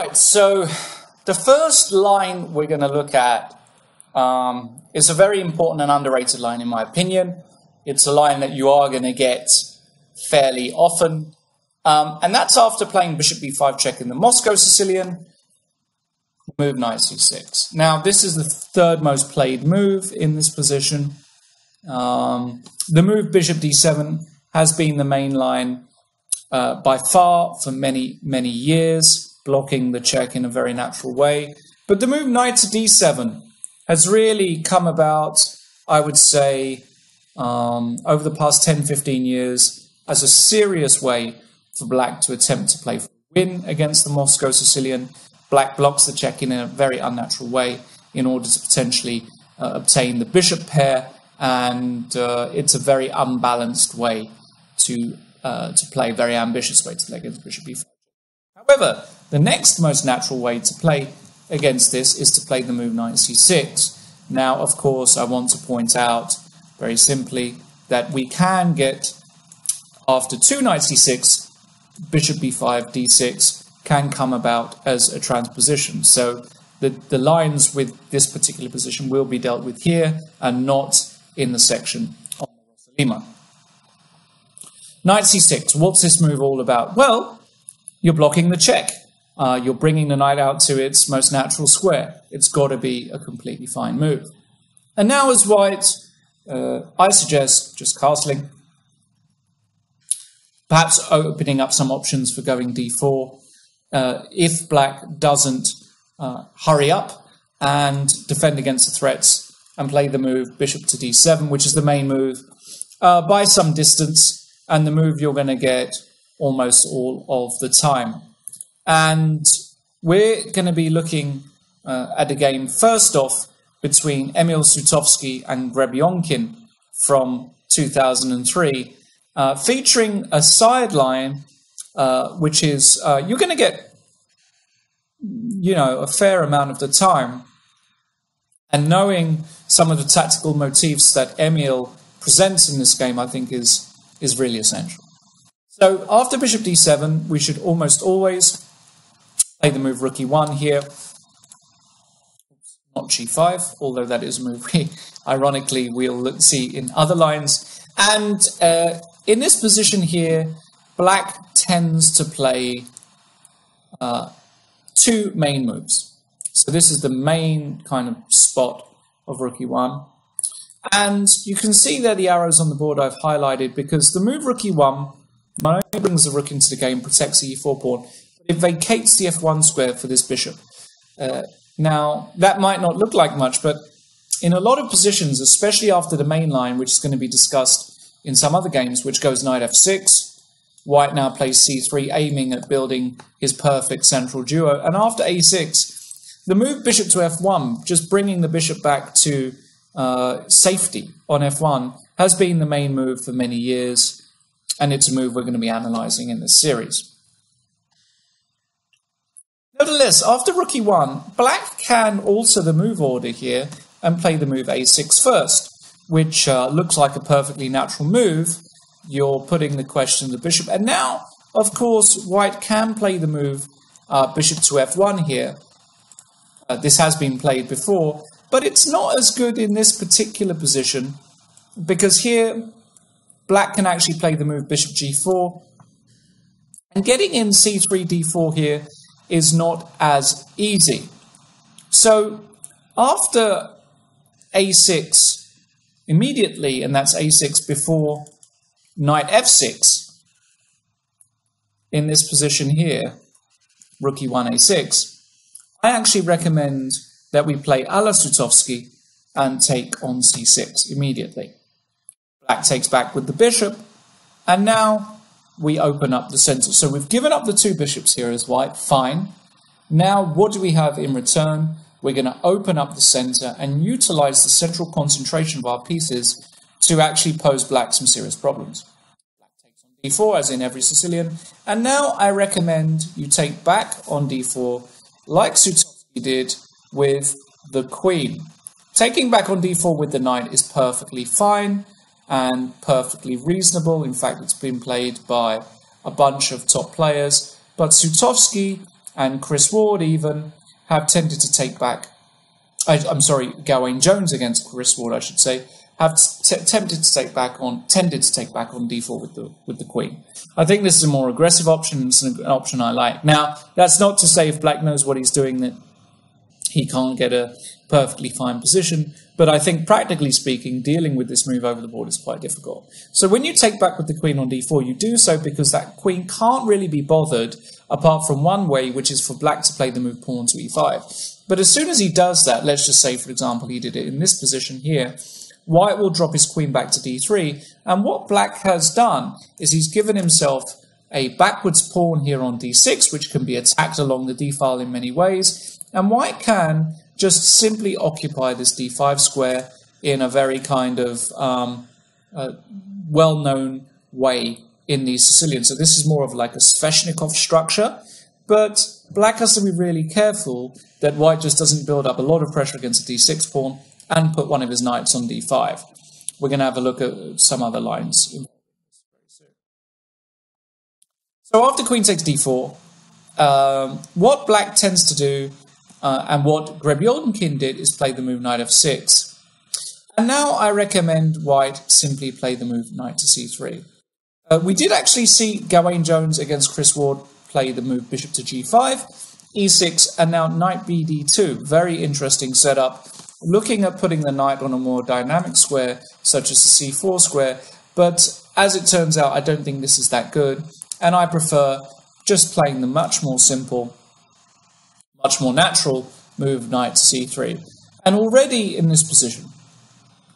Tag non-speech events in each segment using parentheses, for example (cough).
Right, so the first line we're going to look at um, is a very important and underrated line, in my opinion. It's a line that you are going to get fairly often. Um, and that's after playing bishop b5 check in the Moscow Sicilian, move knight c6. Now, this is the third most played move in this position. Um, the move bishop d7 has been the main line uh, by far for many, many years, blocking the check in a very natural way. But the move knight to d7 has really come about, I would say, um, over the past 10, 15 years as a serious way for black to attempt to play for win against the Moscow Sicilian. Black blocks the check in a very unnatural way in order to potentially uh, obtain the bishop pair, and uh, it's a very unbalanced way to uh, to play, very ambitious way to play against bishop b5. However, the next most natural way to play against this is to play the move knight c6. Now, of course, I want to point out very simply that we can get after two knight c6, bishop b5, d6 can come about as a transposition. So the, the lines with this particular position will be dealt with here and not in the section on the Rossolimo. Knight c6, what's this move all about? Well, you're blocking the check. Uh, you're bringing the knight out to its most natural square. It's got to be a completely fine move. And now as white, uh, I suggest just castling. Perhaps opening up some options for going d4. Uh, if black doesn't uh, hurry up and defend against the threats and play the move bishop to d7, which is the main move, uh, by some distance, and the move you're going to get almost all of the time. And we're going to be looking uh, at a game first off between Emil Sutovsky and Grebionkin from 2003, uh, featuring a sideline uh, which is uh, you're going to get, you know, a fair amount of the time. And knowing some of the tactical motifs that Emil presents in this game, I think is is really essential. So after bishop d7, we should almost always play the move rook e1 here. Not g5, although that is a move we, (laughs) ironically, we'll see in other lines. And uh, in this position here, black tends to play uh, two main moves. So this is the main kind of spot of rook e1. And you can see there the arrows on the board I've highlighted because the move rook e1 not only brings the rook into the game, protects the e4 pawn, it vacates the f1 square for this bishop. Uh, now, that might not look like much, but in a lot of positions, especially after the main line, which is going to be discussed in some other games, which goes knight f6, white now plays c3, aiming at building his perfect central duo, and after a6, the move bishop to f1, just bringing the bishop back to uh, safety on F1 has been the main move for many years, and it's a move we're going to be analyzing in this series. Nevertheless, after rook e1, black can alter the move order here and play the move a6 first, which uh, looks like a perfectly natural move. You're putting the question to the bishop. And now, of course, white can play the move uh, bishop to f1 here. Uh, this has been played before, but it's not as good in this particular position because here black can actually play the move bishop g4. And getting in c3, d4 here is not as easy. So after a6 immediately, and that's a6 before knight f6, in this position here, rook e1, a6, I actually recommend that we play a la Sutovsky and take on c6 immediately. Black takes back with the bishop, and now we open up the center. So we've given up the two bishops here as white, fine. Now what do we have in return? We're going to open up the center and utilize the central concentration of our pieces to actually pose black some serious problems. Black takes on d4, as in every Sicilian. And now I recommend you take back on d4, like Sutovsky did, with the queen. Taking back on d4 with the knight is perfectly fine and perfectly reasonable. In fact, it's been played by a bunch of top players. But Sutovsky and Chris Ward even have tended to take back. I, am sorry, Gawain Jones against Chris Ward, I should say, have t- attempted to take back on, tended to take back on d4 with the with the queen. I think this is a more aggressive option. It's an option I like. Now, that's not to say if Black knows what he's doing that he can't get a perfectly fine position. But I think, practically speaking, dealing with this move over the board is quite difficult. So when you take back with the queen on d4, you do so because that queen can't really be bothered apart from one way, which is for black to play the move pawn to e5. But as soon as he does that, let's just say, for example, he did it in this position here, white will drop his queen back to d3. And what black has done is he's given himself a backwards pawn here on d6, which can be attacked along the d file in many ways. And white can just simply occupy this d5 square in a very kind of um, well-known way in the Sicilian. So this is more of like a Sveshnikov structure, but black has to be really careful that white just doesn't build up a lot of pressure against the d6 pawn and put one of his knights on d5. We're going to have a look at some other lines. So after queen takes d4, um, what black tends to do uh, and what Grebionkin did is play the move knight f6. And now I recommend white simply play the move knight to c3. Uh, we did actually see Gawain Jones against Chris Ward play the move bishop to g5, e6, and now knight bd2. Very interesting setup. Looking at putting the knight on a more dynamic square, such as the c4 square, but as it turns out, I don't think this is that good, and I prefer just playing the much more simple, much more natural move knight to c3. And already in this position,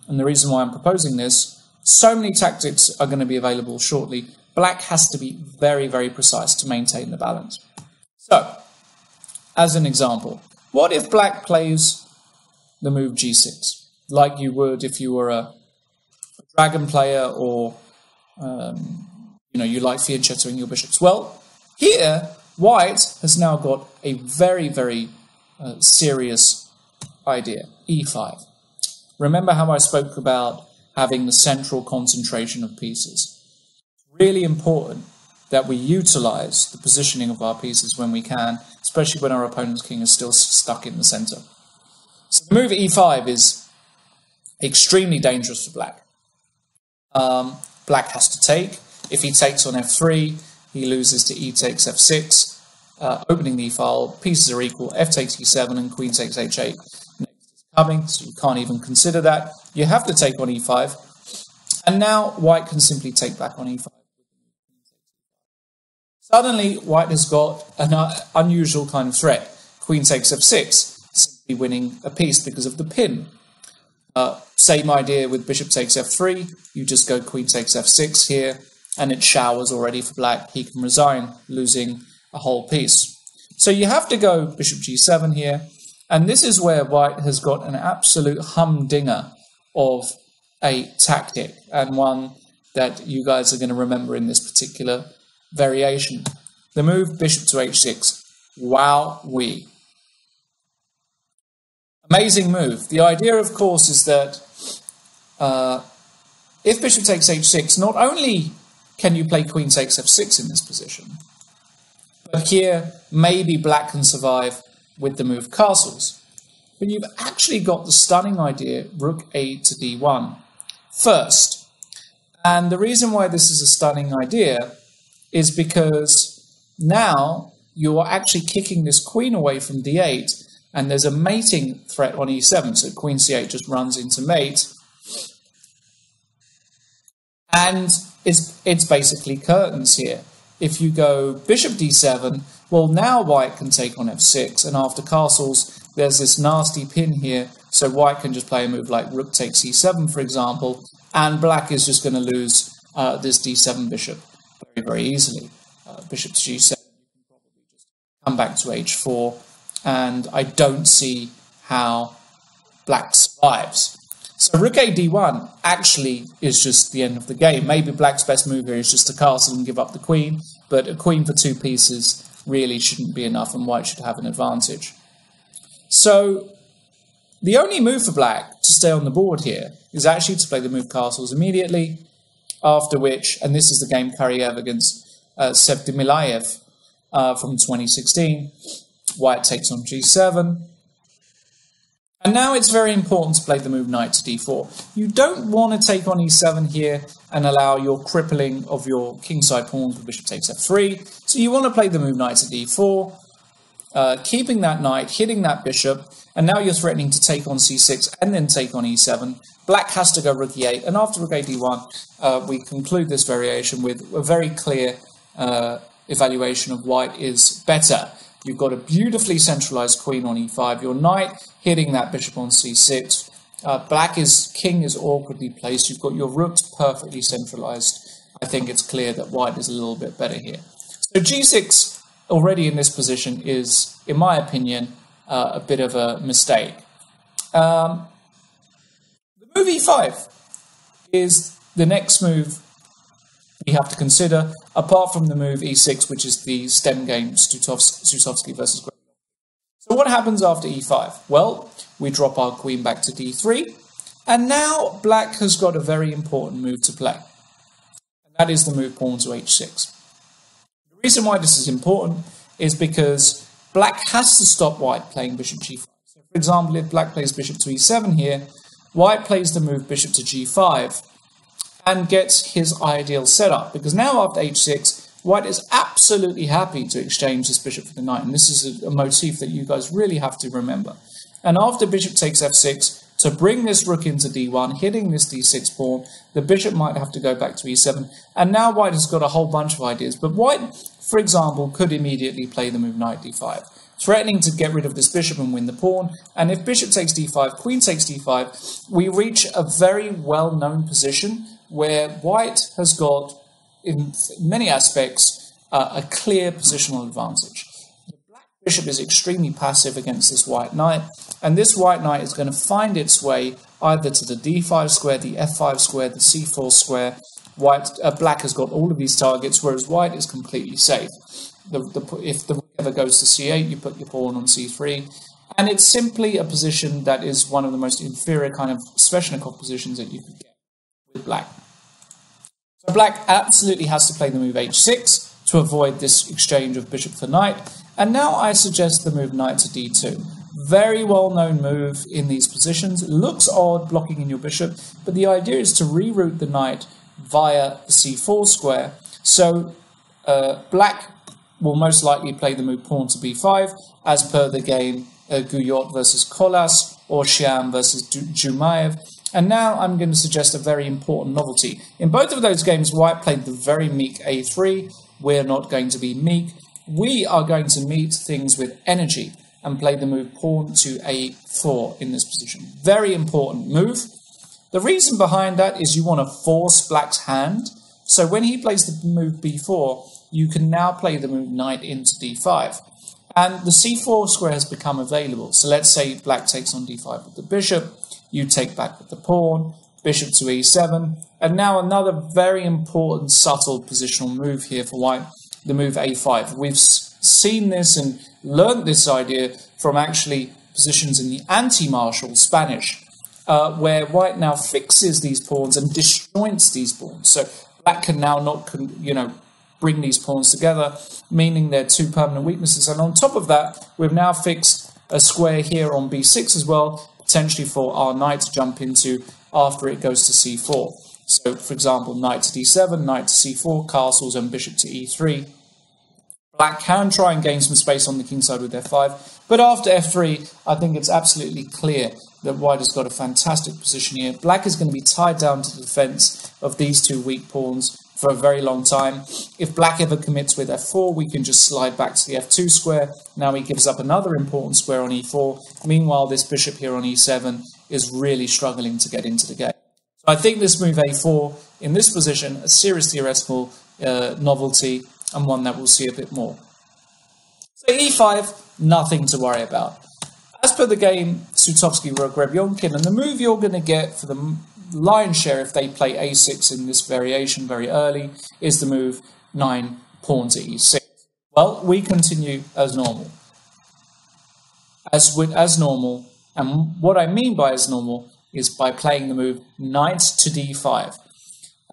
and the reason why I'm proposing this so many tactics are going to be available shortly. Black has to be very, very precise to maintain the balance. So, as an example, what if black plays the move g6, like you would if you were a dragon player or um, you know you like fianchettoing your bishops? Well, here white has now got a very, very uh, serious idea, e5. Remember how I spoke about having the central concentration of pieces. Really important that we utilize the positioning of our pieces when we can, especially when our opponent's king is still stuck in the center. So the move e5 is extremely dangerous for black. Um, black has to take. If he takes on f3, he loses to e takes f6, uh, opening the e-file. Pieces are equal. f takes e7 and queen takes h8 coming, so you can't even consider that. You have to take on e5. And now white can simply take back on e5. Suddenly, white has got an uh, unusual kind of threat. Queen takes f6, simply winning a piece because of the pin. Uh, same idea with bishop takes f3. You just go queen takes f6 here, and it showers already for black. He can resign, losing a whole piece. So you have to go bishop g7 here, and this is where White has got an absolute humdinger of a tactic and one that you guys are going to remember in this particular variation. The move bishop to h6. Wow, we. Amazing move. The idea, of course, is that uh, if bishop takes h6, not only can you play queen takes f6 in this position, but here maybe black can survive with the move castles. But you've actually got the stunning idea rook a to d1 first. And the reason why this is a stunning idea is because now you're actually kicking this queen away from d8 and there's a mating threat on e7, so queen c8 just runs into mate. And it's, it's basically curtains here. If you go bishop d7, well, now white can take on f6, and after castles, there's this nasty pin here, so white can just play a move like rook takes e7, for example, and black is just going to lose uh, this d7 bishop very, very easily. Uh, bishop to g7, can probably just come back to h4, and I don't see how black survives. So rook a d1 actually is just the end of the game. Maybe black's best move here is just to castle and give up the queen, but a queen for two pieces really shouldn't be enough and white should have an advantage. So the only move for black to stay on the board here is actually to play the move castles immediately, after which, and this is the game Kariev against uh, Sevdimilayev, uh, from 2016. White takes on g7. And now it's very important to play the move knight to d4. You don't want to take on e7 here and allow your crippling of your kingside pawns with bishop takes f3. So you want to play the move knight to d4, uh, keeping that knight, hitting that bishop, and now you're threatening to take on c6 and then take on e7. Black has to go rook e8, and after rook a d1, uh, we conclude this variation with a very clear uh, evaluation of white is better. You've got a beautifully centralized queen on e5. Your knight hitting that bishop on c6. Uh, black is king is awkwardly placed. You've got your rooks perfectly centralized. I think it's clear that white is a little bit better here. So g6 already in this position is, in my opinion, uh, a bit of a mistake. Um, the move e5 is the next move we have to consider, apart from the move e6, which is the stem game, Sutovsky versus Gregor. So what happens after e5? Well, we drop our queen back to d3, and now black has got a very important move to play. And that is the move pawn to h6. The reason why this is important is because black has to stop white playing bishop g5. So for example, if black plays bishop to e7 here, white plays the move bishop to g5, and gets his ideal setup. Because now after h6, White is absolutely happy to exchange this bishop for the knight. And this is a, a motif that you guys really have to remember. And after bishop takes f6, to bring this rook into d1, hitting this d6 pawn, the bishop might have to go back to e7. And now white has got a whole bunch of ideas. But white, for example, could immediately play the move knight d5, threatening to get rid of this bishop and win the pawn. And if bishop takes d5, queen takes d5, we reach a very well-known position where white has got, in many aspects, uh, a clear positional advantage. The black bishop is extremely passive against this white knight, and this white knight is going to find its way either to the d5 square, the f5 square, the c4 square. White, uh, black has got all of these targets, whereas white is completely safe. The, the, if the ever goes to c8, you put your pawn on c3, and it's simply a position that is one of the most inferior kind of Sveshnikov positions that you could get with black. Black absolutely has to play the move h6 to avoid this exchange of bishop for knight. And now I suggest the move knight to d2. Very well-known move in these positions. It looks odd blocking in your bishop, but the idea is to reroute the knight via the c4 square. So uh, black will most likely play the move pawn to b5, as per the game uh, Guyot versus Colas or Shiam versus Jumaev. And now I'm going to suggest a very important novelty. In both of those games, White played the very meek a3. We're not going to be meek. We are going to meet things with energy and play the move pawn to a4 in this position. Very important move. The reason behind that is you want to force black's hand. So when he plays the move b4, you can now play the move knight into d5. And the c4 square has become available. So let's say black takes on d5 with the bishop you take back with the pawn, bishop to e7, and now another very important subtle positional move here for white, the move a5. We've seen this and learned this idea from actually positions in the anti-Marshall Spanish, uh, where white now fixes these pawns and disjoints these pawns. So black can now not, you know, bring these pawns together, meaning they're two permanent weaknesses. And on top of that, we've now fixed a square here on b6 as well, potentially for our knight to jump into after it goes to c4. So, for example, knight to d7, knight to c4, castles, and bishop to e3. Black can try and gain some space on the king side with f5, but after f3, I think it's absolutely clear that white has got a fantastic position here. Black is going to be tied down to the defense of these two weak pawns for a very long time. If black ever commits with f4, we can just slide back to the f2 square. Now he gives up another important square on e4. Meanwhile, this bishop here on e7 is really struggling to get into the game. So I think this move a4 in this position, a serious theoretical uh, novelty and one that we'll see a bit more. So e5, nothing to worry about. As per the game, Sutovsky Rebyonkin, and the move you're going to get for the lion's share, if they play a6 in this variation very early, is the move 9 pawn to e6. Well, we continue as normal. As, with, as normal, and what I mean by as normal is by playing the move knight to d5.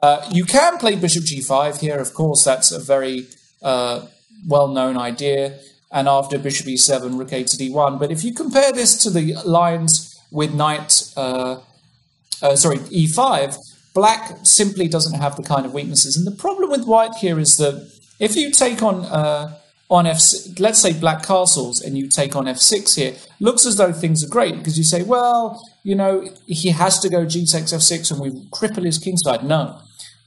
Uh, you can play bishop g5 here, of course, that's a very uh, well-known idea. And after bishop e7, rook a to d1. But if you compare this to the lines with knight, uh, uh, sorry, e5, black simply doesn't have the kind of weaknesses. And the problem with white here is that if you take on uh, on f, let's say black castles, and you take on f6 here, looks as though things are great because you say, well, you know, he has to go g takes f6 and we cripple his kingside. No.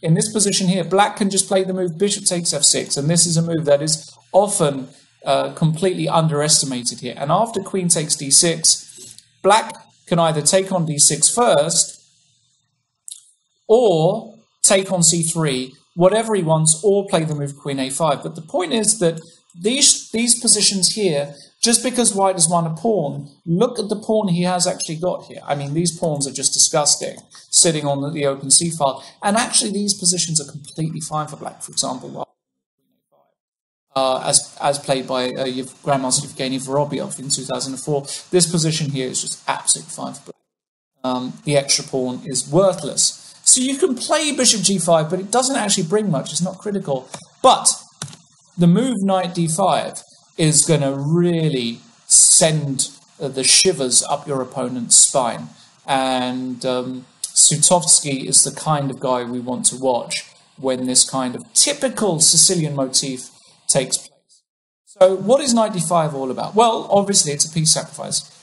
In this position here, black can just play the move bishop takes f6, and this is a move that is often uh, completely underestimated here. And after queen takes d6, black can either take on d6 first or take on c3 whatever he wants, or play the move queen a5. But the point is that these these positions here, just because white has won a pawn, look at the pawn he has actually got here. I mean, these pawns are just disgusting, sitting on the, the open c file. And actually, these positions are completely fine for black. For example, uh, as as played by uh, Grandmaster Evgeny Vorobyev in 2004, this position here is just absolutely fine for black. Um, the extra pawn is worthless. So you can play bishop g5, but it doesn't actually bring much. It's not critical. But the move knight d5 is going to really send uh, the shivers up your opponent's spine. And um, Sutovsky is the kind of guy we want to watch when this kind of typical Sicilian motif takes place. So, what is knight d5 all about? Well, obviously, it's a piece sacrifice.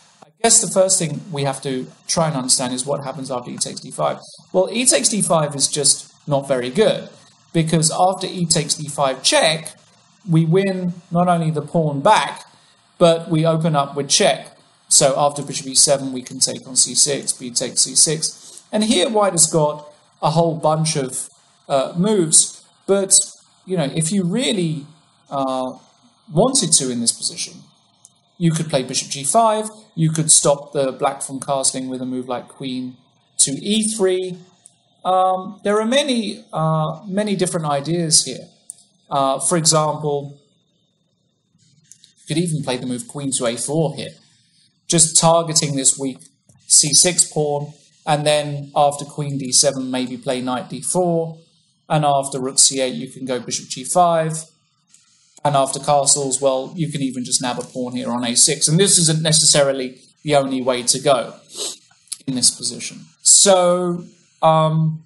Guess the first thing we have to try and understand is what happens after e takes d5. Well, e takes d5 is just not very good because after e takes d5 check, we win not only the pawn back, but we open up with check. So after bishop e7, we can take on c6, b takes c6. And here white has got a whole bunch of uh, moves, but you know, if you really uh, wanted to in this position, you could play bishop g5, you could stop the black from castling with a move like queen to e3. Um, there are many, uh, many different ideas here. Uh, for example, you could even play the move queen to a4 here, just targeting this weak c6 pawn, and then after queen d7, maybe play knight d4, and after rook c8, you can go bishop g5, and after castles, well, you can even just nab a pawn here on a6, and this isn't necessarily the only way to go in this position. So, um,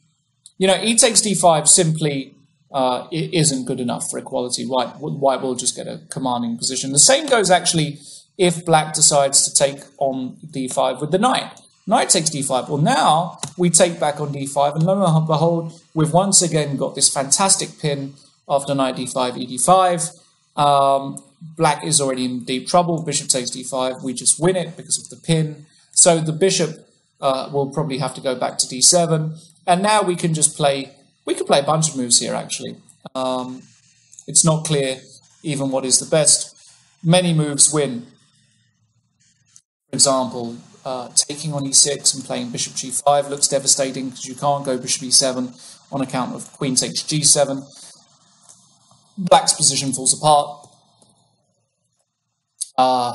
you know, e takes d5 simply uh, isn't good enough for equality. White, white will just get a commanding position. The same goes actually if black decides to take on d5 with the knight. Knight takes d5. Well, now we take back on d5, and lo and behold, we've once again got this fantastic pin after knight d5, e5. Um, black is already in deep trouble. Bishop takes d5. We just win it because of the pin. So the bishop uh, will probably have to go back to d7. And now we can just play we could play a bunch of moves here, actually. Um, it's not clear even what is the best. Many moves win. For example, uh, taking on e6 and playing bishop g5 looks devastating because you can't go bishop e7 on account of queen takes g7. Black's position falls apart. Uh,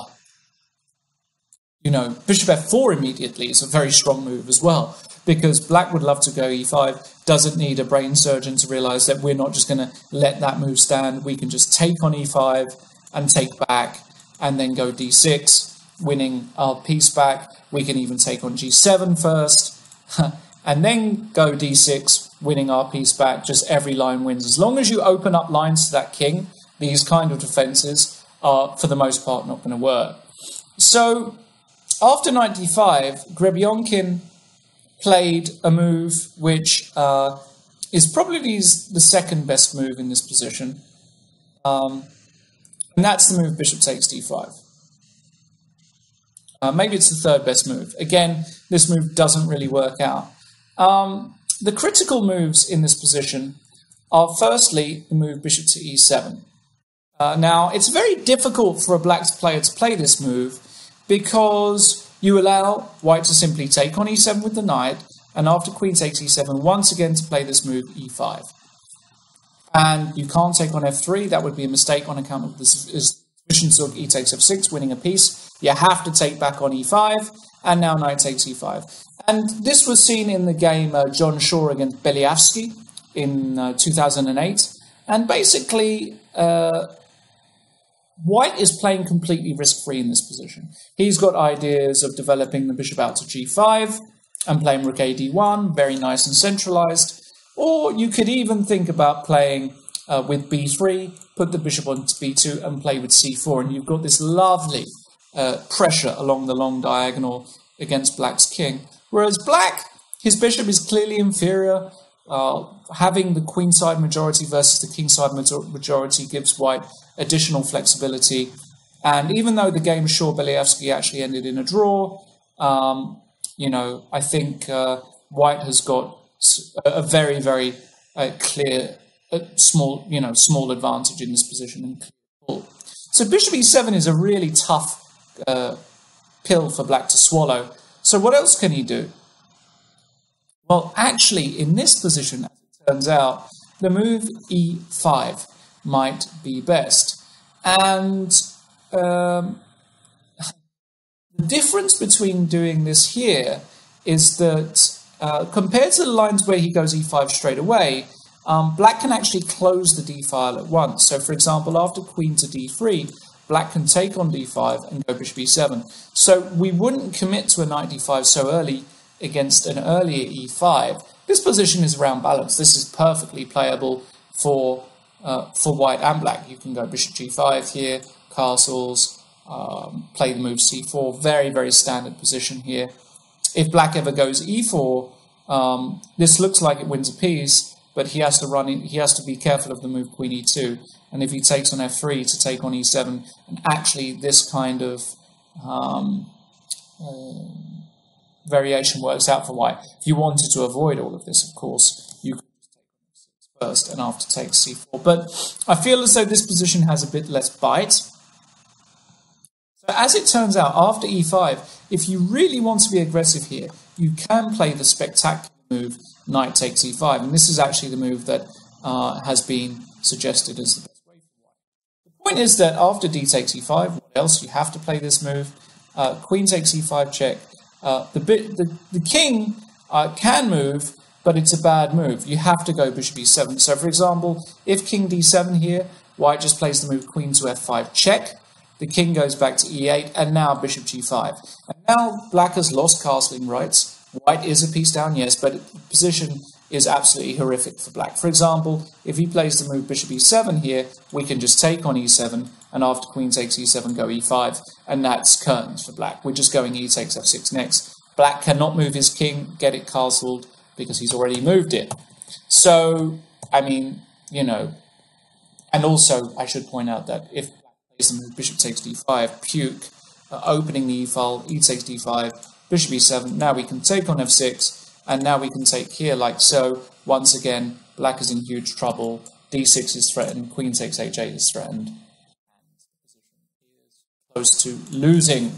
you know, bishop f4 immediately is a very strong move as well because black would love to go e5, doesn't need a brain surgeon to realize that we're not just going to let that move stand. We can just take on e5 and take back and then go d6, winning our piece back. We can even take on g7 first (laughs) and then go d6, winning our piece back. Just every line wins. As long as you open up lines to that king, these kind of defenses are, for the most part, not going to work. So after knight d5, Grebionkin played a move which uh, is probably the second best move in this position. Um, and that's the move bishop takes d5. Uh, maybe it's the third best move. Again, this move doesn't really work out. Um, the critical moves in this position are firstly the move bishop to e7. Uh, now, it's very difficult for a black player to play this move because you allow white to simply take on e7 with the knight, and after queen takes e7, once again to play this move e5. And you can't take on f3, that would be a mistake on account of this position so e takes f6, winning a piece. You have to take back on e5, and now knight takes e5. And this was seen in the game uh, John Shaw against Beliavsky in uh, 2008. And basically, uh, White is playing completely risk free in this position. He's got ideas of developing the bishop out to g5 and playing rook a d1, very nice and centralized. Or you could even think about playing uh, with b3, put the bishop on b2 and play with c4, and you've got this lovely uh, pressure along the long diagonal against black's king. Whereas black, his bishop is clearly inferior. Uh, having the queenside majority versus the kingside majority gives white additional flexibility. And even though the game Shaw Beliavsky actually ended in a draw, um, you know, I think uh, white has got a very, very uh, clear, uh, small, you know, small advantage in this position. So bishop e7 is a really tough uh, pill for black to swallow. So what else can he do? Well, actually, in this position, as it turns out, the move e5 might be best. And um, the difference between doing this here is that uh, compared to the lines where he goes e5 straight away, um, black can actually close the d file at once. So, for example, after queen to d3, black can take on d5 and go bishop e7. So we wouldn't commit to a knight d5 so early against an earlier e5. This position is around balance. This is perfectly playable for uh, for white and black. You can go bishop g5 here, castles, um, play the move c4. Very, very standard position here. If black ever goes e4, um, this looks like it wins a piece, but he has to run. In, he has to be careful of the move queen e2. And if he takes on f3 to take on e7, and actually this kind of um, uh, variation works out for white. If you wanted to avoid all of this, of course, you could take first and after take c4. But I feel as though this position has a bit less bite. So as it turns out, after e5, if you really want to be aggressive here, you can play the spectacular move knight takes e5. And this is actually the move that uh, has been suggested as the best way for white. The point is that after d takes e5, what else? You have to play this move. Uh, queen takes e5 check. Uh, the, bit, the, the king uh, can move, but it's a bad move. You have to go bishop e7. So, for example, if king d7 here, white just plays the move queen to f5 check. The king goes back to e8, and now bishop g5. And now black has lost castling rights. White is a piece down, yes, but position is absolutely horrific for black. For example, if he plays the move bishop e7 here, we can just take on e7, and after queen takes e7, go e5, and that's curtains for black. We're just going e takes f6 next. Black cannot move his king, get it castled, because he's already moved it. So, I mean, you know, and also I should point out that if black plays the move bishop takes d5, puke, uh, opening the e file, e takes d5, bishop e7. Now we can take on f6, and now we can take here like so. Once again, black is in huge trouble. d6 is threatened, queen takes h8 is threatened. Close to losing.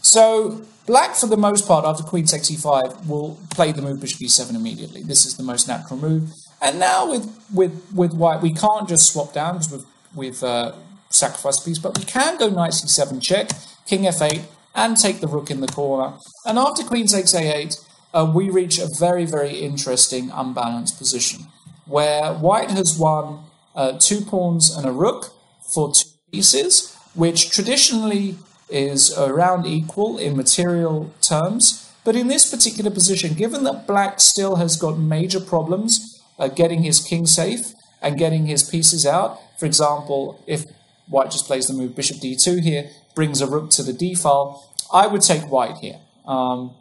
So black, for the most part, after queen takes e5, will play the move bishop e7 immediately. This is the most natural move. And now with with with white, we can't just swap down because we've, we've uh, sacrificed a piece, but we can go knight c7 check, king f8, and take the rook in the corner. And after queen takes a8, uh, we reach a very, very interesting unbalanced position where white has won uh, two pawns and a rook for two pieces, which traditionally is around equal in material terms. But in this particular position, given that black still has got major problems uh, getting his king safe and getting his pieces out, for example, if white just plays the move bishop d2 here, brings a rook to the d file, I would take white here. Um,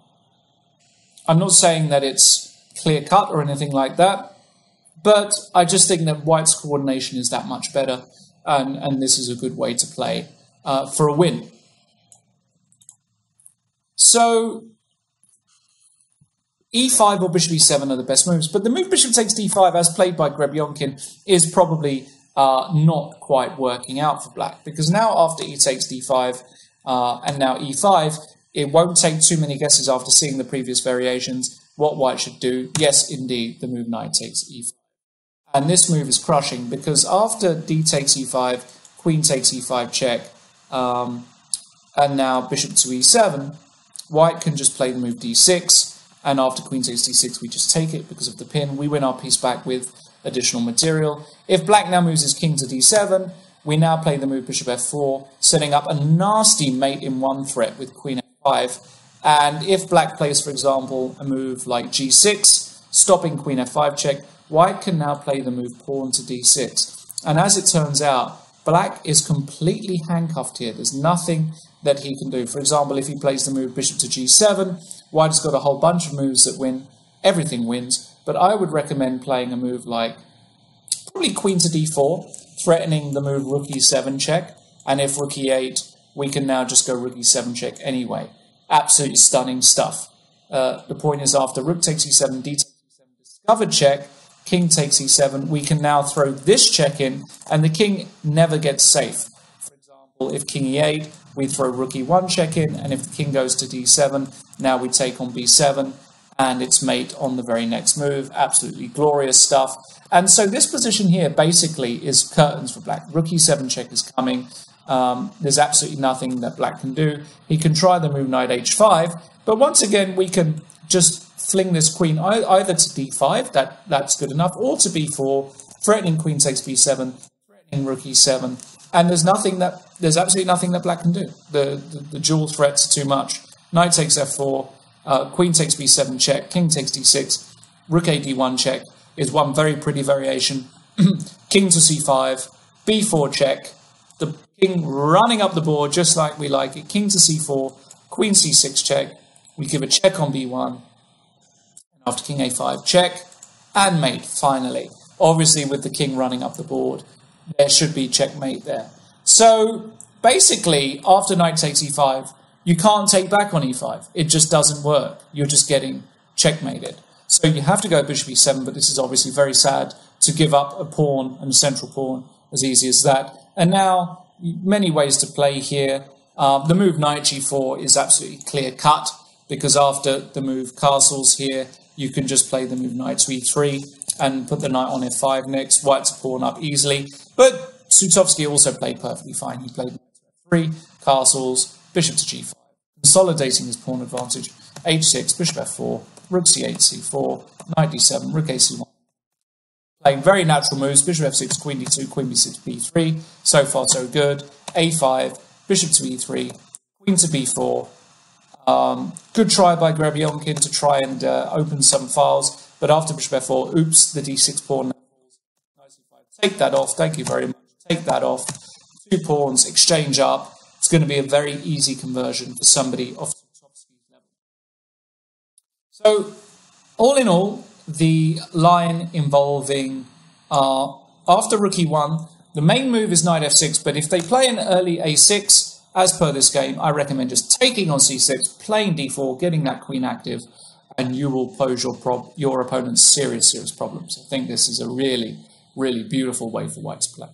I'm not saying that it's clear cut or anything like that, but I just think that white's coordination is that much better, and, and this is a good way to play uh, for a win. So e5 or bishop e7 are the best moves, but the move bishop takes d5, as played by Grebionkin, is probably uh, not quite working out for black, because now after e takes d5, uh, and now e5, it won't take too many guesses after seeing the previous variations what white should do. Yes, indeed, the move knight takes e5. And this move is crushing because after d takes e5, queen takes e5 check, um, and now bishop to e7, white can just play the move d6, and after queen takes d6, we just take it because of the pin. We win our piece back with additional material. If black now moves his king to d7, we now play the move bishop f4, setting up a nasty mate in one threat with queen f5. And if black plays, for example, a move like g6, stopping queen f5 check, white can now play the move pawn to d6. And as it turns out, black is completely handcuffed here. There's nothing that he can do. For example, if he plays the move bishop to g7, white has got a whole bunch of moves that win. Everything wins. But I would recommend playing a move like probably queen to d4, threatening the move rook e7 check. And if rook e8, we can now just go rook e7 check anyway. Absolutely stunning stuff. Uh, the point is after rook takes e7, d takes e7, discovered check, king takes e7, we can now throw this check in, and the king never gets safe. For example, if king e8, we throw rook e1 check in, and if the king goes to d7, now we take on b7, and it's mate on the very next move. Absolutely glorious stuff. And so this position here basically is curtains for black. Rook e7 check is coming. Um, there's absolutely nothing that black can do. He can try the move knight h5, but once again we can just fling this queen either to d5, that, that's good enough, or to b4, threatening queen takes b7, threatening rook e7, and there's nothing that there's absolutely nothing that black can do. The, the, the dual threats are too much. Knight takes f4, uh, queen takes b7 check, king takes d6, rook a d1 check is one very pretty variation. (clears throat) king to c5, b4 check, the king running up the board just like we like it, king to c4, queen c6 check, we give a check on b1, and after king a5 check, and mate finally. Obviously with the king running up the board, there should be checkmate there. So basically, after knight takes e5, you can't take back on e5. It just doesn't work. You're just getting checkmated. So you have to go bishop e7, but this is obviously very sad to give up a pawn and a central pawn as easy as that. And now, many ways to play here. Um, the move knight g4 is absolutely clear cut because after the move castles here, you can just play the move knight to e3 and put the knight on f5 next. White's pawn up easily. But Sutovsky also played perfectly fine. He played three castles, bishop to g5, consolidating his pawn advantage, h6, bishop f4, rook c8, c4, knight d7, rook a c1. Playing very natural moves, bishop f6, queen d2, queen b6, b3. So far, so good. a5, bishop to e3, queen to b4. Um, good try by Grebionkin to try and uh, open some files, but after bishop f4, oops, the d6 pawn. Take that off, thank you very much. Take that off. Two pawns, exchange up it's going to be a very easy conversion for somebody of Sutovsky's level. So, all in all, the line involving uh, after rook e1, the main move is knight f6, but if they play an early a6, as per this game, I recommend just taking on c6, playing d4, getting that queen active, and you will pose your, prob- your opponent serious, serious problems. I think this is a really, really beautiful way for white to play.